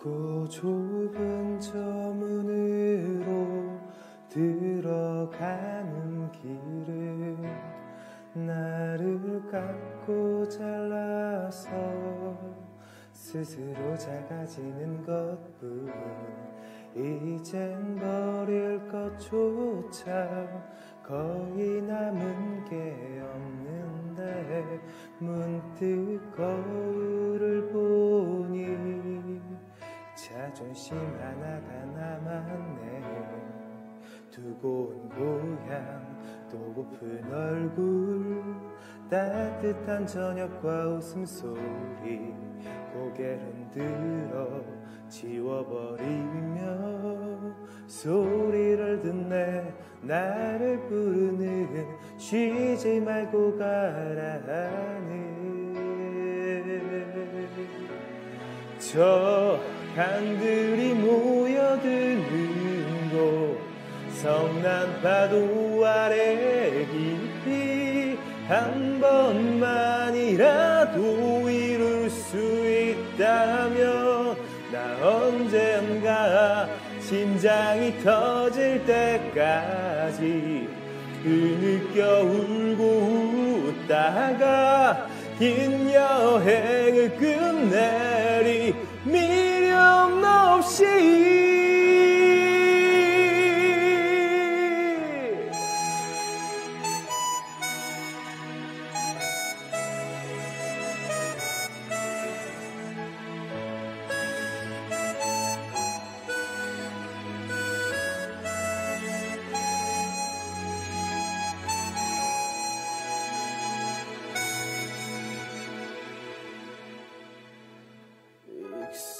좁고 좁은 저 문으로 들어가는 길은 나를 깎고 잘라서 스스로 작아지는 것뿐. 이젠 버릴 것조차 거의 남은 게 없는데 문득 거울 자존심 하나가 남았네. 두고 온 고향 또 고픈 얼굴 따뜻한 저녁과 웃음소리 고개를 흔들어 지워버리며 소리를 듣네. 나를 부르는 쉬지 말고 가라는. 저 강들이 모여드는 곳 성난 파도 아래 깊이 한 번만이라도 이룰 수 있다면 나 언젠가 심장이 터질 때까지 흐느껴 울고 웃다가 긴 여행을 끝내리 미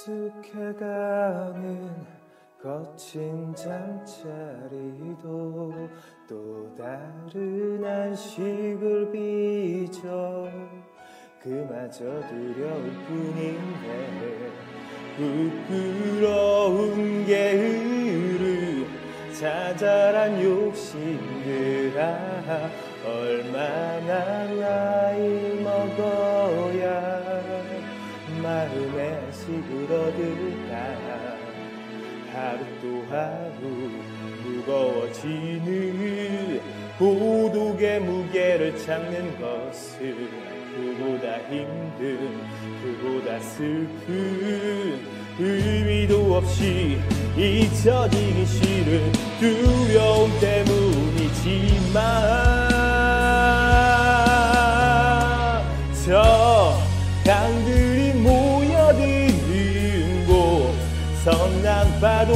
익숙해가는 거친 잠자리도 또 다른 안식을 빚어 그마저 두려울 뿐인데 부끄러운 게으름 자잘한 욕심들아 얼마나 나이 먹어야 마음에 시들어들까? 하루 또 하루 무거워지는 고독의 무게를 참는 것은 그보다 힘든 그보다 슬픈 의미도 없이 잊혀지기 싫은 두려움 때문이지만 저 강들 파도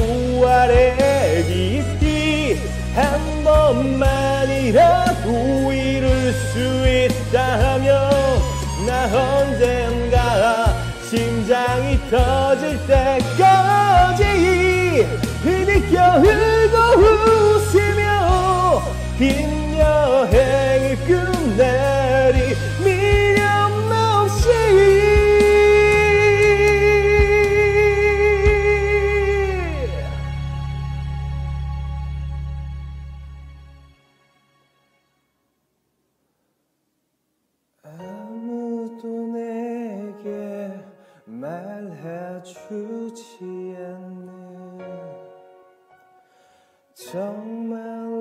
아래 깊이 한 번만이라도 이룰 수 있다면 나 언젠가 심장이 터질 때까지 흐느껴 울고 웃으며 긴 여행을 끝내 말해주지 않는 정말로